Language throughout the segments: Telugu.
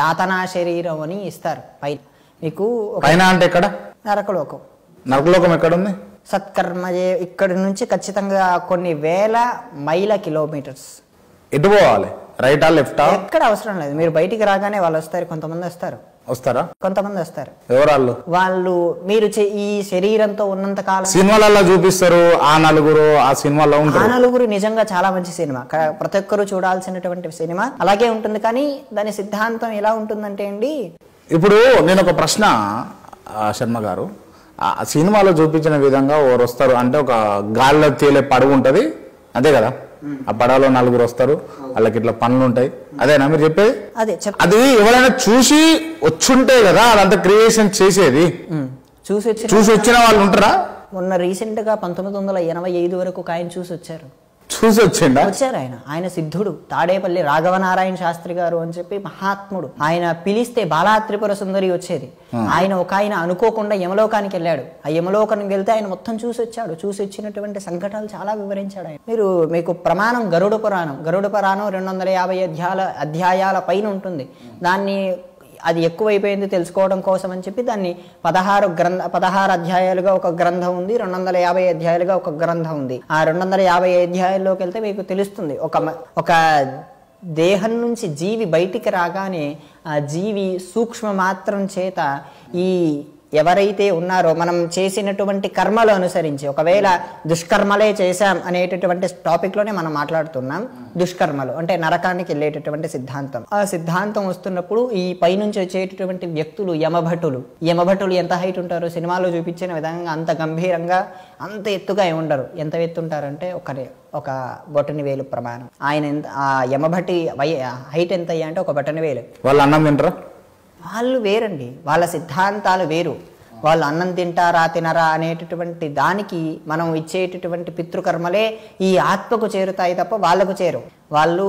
యాతనా శరీరం అని ఇస్తారు. పైన మీకు పైన అంటే ఎక్కడ? నరకలోకం. నరకలోకం ఎక్కడ ఉంది సత్కర్మ ఇక్కడి నుంచి ఖచ్చితంగా కొన్ని వేల మైల కిలోమీటర్స్. ఎటు పోవాలి? రైటా లెఫ్టా? ఎక్కడ అవసరం లేదు. మీరు బయటికి రాగానే వాళ్ళు వస్తారు కొంతమంది వస్తారు. వస్తారా? కొంతమంది వస్తారు. ఎవరాళ్ళు? వాళ్ళు మీరు ఈ శరీరంతో ఉన్నంత కాలం సినిమాలలో చూపిస్తారు ఆ నలుగురు ఆ సినిమాలో ఆ ఉంటారు. నలుగురు నిజంగా చాలా మంచి సినిమా. ప్రతి ఒక్కరు చూడాల్సినటువంటి సినిమా. అలాగే ఉంటుంది కానీ దాని సిద్ధాంతం ఎలా ఉంటుందంటే అండి ఇప్పుడు నేను ఒక ప్రశ్న ఆ, శర్మ గారు. ఆ సినిమాలో చూపించిన విధంగా ఓరు వస్తారు? అంటే ఒక గాల్లో తేలే పడవ ఉంటది. అంతే కదా? ఆ పడవలో నలుగురు వస్తారు వాళ్ళకి ఇట్లా పనులు ఉంటాయి. అదేనా మీరు చెప్పేది? అదే ఎవరైనా చూసి వచ్చుంటే కదా అదంతా క్రియేషన్ చేసేది. చూసి వచ్చిన చూసి వచ్చిన వాళ్ళు ఉంటారా? మొన్న రీసెంట్గా పంతొమ్మిది వందల ఎనభై ఐదు వరకు ఒక ఆయన చూసి వచ్చారు చూసి వచ్చిండా వచ్చారు ఆయన. ఆయన సిద్ధుడు. తాడేపల్లి రాఘవనారాయణ శాస్త్రి గారు అని చెప్పి మహాత్ముడు. ఆయన పిలిస్తే బాలా త్రిపుర సుందరి వచ్చేది. ఆయన ఒక ఆయన అనుకోకుండా యమలోకానికి వెళ్ళాడు. ఆ యమలోకానికి వెళ్తే ఆయన మొత్తం చూసి వచ్చాడు చూసి వచ్చినటువంటి సంఘటనలు చాలా వివరించాడు ఆయన. మీరు మీకు ప్రమాణం గరుడ పురాణం. గరుడ పురాణం రెండు వందల యాభై అధ్యాయాల అధ్యాయాల పైన ఉంటుంది. దాన్ని అది ఎక్కువైపోయింది తెలుసుకోవడం కోసం అని చెప్పి దాన్ని పదహారు గ్రంథ పదహారు అధ్యాయాలుగా ఒక గ్రంథం ఉంది రెండు వందల యాభై అధ్యాయాలుగా ఒక గ్రంథం ఉంది. ఆ రెండు వందల యాభై అధ్యాయాల్లోకి వెళ్తే మీకు తెలుస్తుంది ఒక ఒక దేహం నుంచి జీవి బయటికి రాగానే ఆ జీవి సూక్ష్మ మాత్రం చేత ఈ ఎవరైతే ఉన్నారో మనం చేసినటువంటి కర్మలు అనుసరించి ఒకవేళ దుష్కర్మలే చేశాం అనేటటువంటి టాపిక్లోనే మనం మాట్లాడుతున్నాం. దుష్కర్మలు అంటే నరకానికి వెళ్ళేటటువంటి సిద్ధాంతం. ఆ సిద్ధాంతం వస్తున్నప్పుడు ఈ పైనుంచి వచ్చేటటువంటి వ్యక్తులు యమభటులు. యమభటులు ఎంత హైట్ ఉంటారో సినిమాలో చూపించిన విధంగా అంత గంభీరంగా అంత ఎత్తుగా ఉండరు. ఎంత ఎత్తుంటారంటే ఒకరే ఒక బొటని వేలు ప్రమాణం. ఆయన ఎంత ఆ యమభటి వై హైట్ ఎంత అయ్యా అంటే ఒక బొటని వేలు. వాళ్ళు అన్నం తింటారా? వాళ్ళు వేరండి. వాళ్ళ సిద్ధాంతాలు వేరు. వాళ్ళు అన్నం తింటారా తినరా అనేటటువంటి దానికి మనం ఇచ్చేటటువంటి పితృకర్మలే ఈ ఆత్మకు చేరుతాయి తప్ప వాళ్ళకు చేరు. వాళ్ళు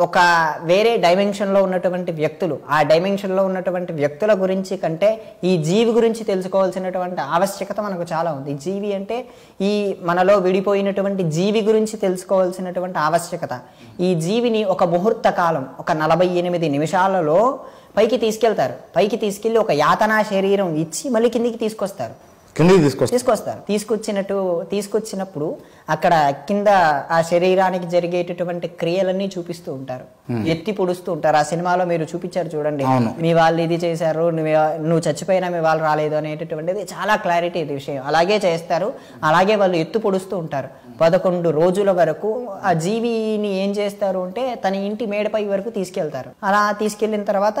ఒక వేరే డైమెన్షన్లో ఉన్నటువంటి వ్యక్తులు ఆ డైమెన్షన్లో ఉన్నటువంటి వ్యక్తుల గురించి కంటే ఈ జీవి గురించి తెలుసుకోవాల్సినటువంటి ఆవశ్యకత మనకు చాలా ఉంది. జీవి అంటే ఈ మనలో విడిపోయినటువంటి జీవి గురించి తెలుసుకోవాల్సినటువంటి ఆవశ్యకత. ఈ జీవిని ఒక ముహూర్త కాలం ఒక నలభై ఎనిమిది నిమిషాలలో పైకి తీసుకెళ్తారు. పైకి తీసుకెళ్ళి ఒక యాతనా శరీరం ఇచ్చి మళ్ళీ కిందికి తీసుకొస్తారు. కిందికి తీసుకొస్తారు తీసుకొస్తారు తీసుకొచ్చినట్టు తీసుకొచ్చినప్పుడు అక్కడ కింద ఆ శరీరానికి జరిగేటటువంటి క్రియలన్నీ చూపిస్తూ ఉంటారు. ఎత్తి పొడుస్తూ ఉంటారు. ఆ సినిమాలో మీరు చూపించారు చూడండి. మీ వాళ్ళు ఇది చేశారు నువ్వు నువ్వు చచ్చిపోయినా మీ వాళ్ళు రాలేదు అనేటటువంటిది చాలా క్లారిటీ ఇది విషయం. అలాగే చేస్తారు. అలాగే వాళ్ళు ఎత్తు పొడుస్తూ ఉంటారు. పదకొండు రోజుల వరకు ఆ జీవిని ఏం చేస్తారు అంటే తన ఇంటి మేడపై వరకు తీసుకెళ్తారు. అలా తీసుకెళ్ళిన తర్వాత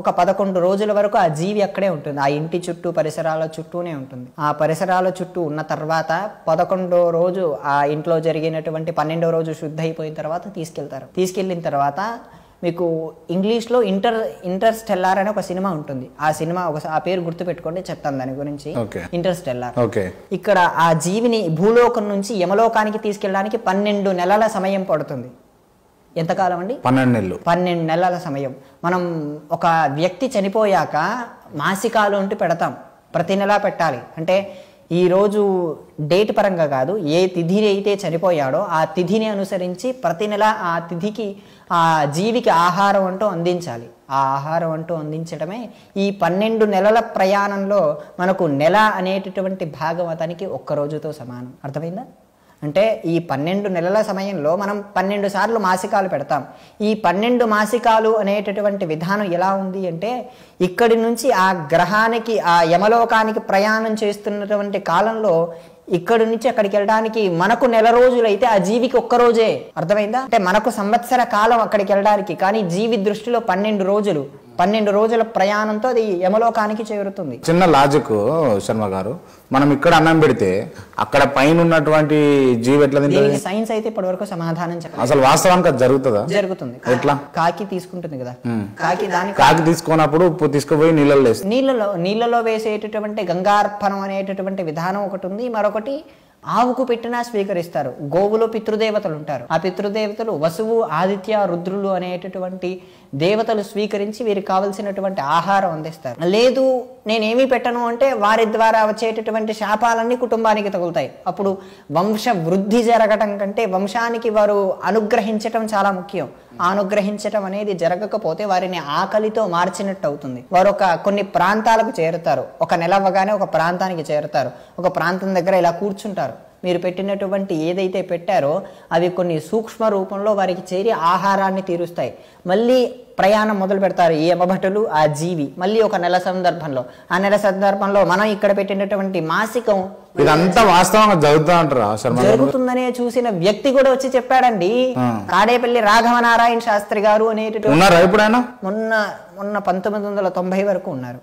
ఒక పదకొండు రోజుల వరకు ఆ జీవి అక్కడే ఉంటుంది. ఆ ఇంటి చుట్టూ పరిసరాల చుట్టూనే ఉంటుంది. ఆ పరిసరాల చుట్టూ ఉన్న తర్వాత పదకొండో రోజు ఆ ఇంట్లో జరిగినటువంటి పన్నెండో రోజు శుద్ధ అయిపోయిన తర్వాత తీసుకెళ్తారు. తీసుకెళ్ళిన తర్వాత మీకు ఇంగ్లీష్లో ఇంటర్ ఇంటర్ స్టెల్లార్ అనే ఒక సినిమా ఉంటుంది. ఆ సినిమా ఒక ఆ పేరు గుర్తుపెట్టుకోండి చెప్తాను దాని గురించి. ఇంటర్ స్టెల్లార్ ఇక్కడ ఆ జీవిని భూలోకం నుంచి యమలోకానికి తీసుకెళ్ళడానికి పన్నెండు నెలల సమయం పడుతుంది. ఎంతకాలం అండి? పన్నెండు నెలలు. పన్నెండు నెలల సమయం. మనం ఒక వ్యక్తి చనిపోయాక మాసికాలు అంటూ పెడతాం. ప్రతి నెలా పెట్టాలి. అంటే ఈరోజు డేట్ పరంగా కాదు ఏ తిథి అయితే చనిపోయాడో ఆ తిథిని అనుసరించి ప్రతి నెల ఆ తిథికి ఆ జీవికి ఆహారం అంటూ అందించాలి. ఆ ఆహారం అంటూ అందించడమే ఈ పన్నెండు నెలల ప్రయాణంలో మనకు నెల అనేటటువంటి భాగం అతనికి ఒక్క రోజుతో సమానం. అర్థమైందా? అంటే ఈ పన్నెండు నెలల సమయంలో మనం పన్నెండు సార్లు మాసికాలు పెడతాం. ఈ పన్నెండు మాసికాలు అనేటటువంటి విధానం ఎలా ఉంది అంటే ఇక్కడి నుంచి ఆ గ్రహానికి ఆ యమలోకానికి ప్రయాణం చేస్తున్నటువంటి కాలంలో ఇక్కడి నుంచి అక్కడికి వెళ్ళడానికి మనకు నెల రోజులైతే ఆ జీవికి ఒక్క రోజే. అర్థమైందా? అంటే మనకు సంవత్సర కాలం అక్కడికి వెళ్ళడానికి కానీ జీవి దృష్టిలో పన్నెండు రోజులు. పన్నెండు రోజుల ప్రయాణంతో అది యమలోకానికి చేరుతుంది. చిన్న లాజిక్ శర్మ గారు. మనం ఇక్కడ అన్నం పెడితే అక్కడ పైన ఉన్నటువంటి జీవి ఎట్లా సైన్స్ అయితే ఇప్పటివరకు సమాధానం చెప్పలేదు. అసలు వాస్తవానికి జరుగుతుందా? జరుగుతుంది. ఎట్లా? కాకి తీసుకుంటుంది కదా. కాకి దాని కాకి తీసుకున్నప్పుడు ఉప్పు తీసుకుపోయి నీళ్ళలో వేస్తుంది. నీళ్ళలో నీళ్ళలో వేసేటటువంటి గంగార్పణం అనేటటువంటి విధానం ఒకటి ఉంది. మరొకటి ఆవుకు పెట్టినా స్వీకరిస్తారు. గోవులో పితృదేవతలు ఉంటారు. ఆ పితృదేవతలు వసువు ఆదిత్య రుద్రులు అనేటటువంటి దేవతలు స్వీకరించి వీరికి కావలసినటువంటి ఆహారం అందిస్తారు. లేదు నేనేమీ పెట్టను అంటే వారి ద్వారా వచ్చేటటువంటి శాపాలన్నీ కుటుంబానికి తగులుతాయి. అప్పుడు వంశ వృద్ధి జరగటం కంటే వంశానికి వారు అనుగ్రహించటం చాలా ముఖ్యం. అనుగ్రహించటం అనేది జరగకపోతే వారిని ఆకలితో మార్చినట్టు అవుతుంది. వారు ఒక కొన్ని ప్రాంతాలకు చేరుతారు. ఒక నెల అవ్వగానే ఒక ప్రాంతానికి చేరుతారు. ఒక ప్రాంతం దగ్గర ఇలా కూర్చుంటారు. మీరు పెట్టినటువంటి ఏదైతే పెట్టారో అవి కొన్ని సూక్ష్మ రూపంలో వారికి చేరి ఆహారాన్ని తీరుస్తాయి. మళ్ళీ ప్రయాణం మొదలు పెడతారు ఈ యమభటులు ఆ జీవి. మళ్ళీ ఒక నెల సందర్భంలో. ఆ నెల సందర్భంలో మనం ఇక్కడ పెట్టినటువంటి మాసికం ఇదంతా వాస్తవంగా జరుగుతా అంటారా జరుగుతుందనే చూసిన వ్యక్తి కూడా వచ్చి చెప్పాడండి. తాడేపల్లి రాఘవనారాయణ శాస్త్రి గారు అనేటటువంటి ఉన్నారా ఎప్పుడైనా మొన్న మొన్న పంతొమ్మిది వందల తొంభై వరకు ఉన్నారు.